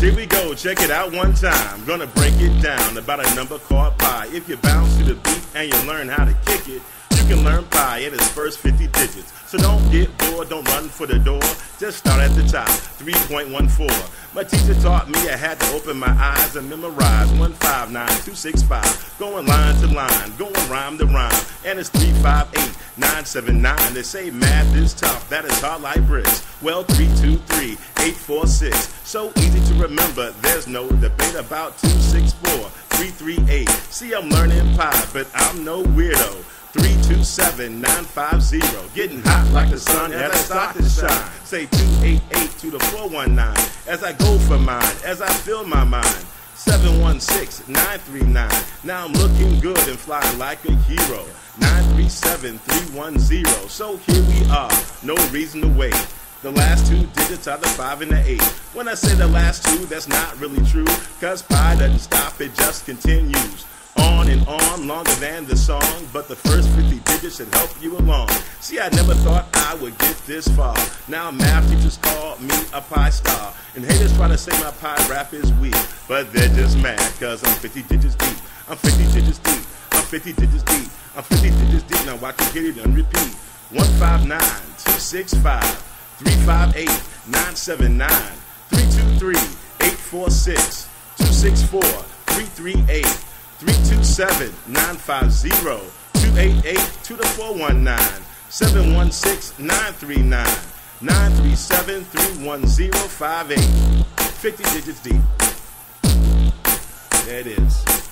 here we go, check it out one time. Gonna break it down about a number called pi. If you bounce to the beat and you learn how to kick it, you can learn pi in its first 50 digits. So don't get bored, don't run for the door. Just start at the top, 3.14. My teacher taught me I had to open my eyes and memorize 159265. Going line to line, going rhyme to rhyme. And it's 358979. They say math is tough, that is hard like bricks. Well, 323 846. So easy to remember, there's no debate about 264 338. See, I'm learning pi, but I'm no weirdo. 327-950. Getting hot like the sun as I start to shine. Say 288 to the 419 as I go for mine, as I fill my mind. 716-939. Now I'm looking good and flying like a hero. 937-310. So here we are, no reason to wait. The last two digits are the 5 and the 8. When I say the last two, that's not really true. Cause pi doesn't stop, it just continues on and on, longer than the song. But the first 50 digits should help you along. See, I never thought I would get this far. Now math teachers call me a pi star. And haters try to say my pi rap is weak. But they're just mad, cause I'm 50 digits deep. I'm 50 digits deep. I'm 50 digits deep. I'm 50 digits deep. Now watch you get it and repeat. 159, 265, 358, 979, 323, 846, 264, 338. 327-950-288 to the 419 716-939 937-31058 50 digits deep. There it is.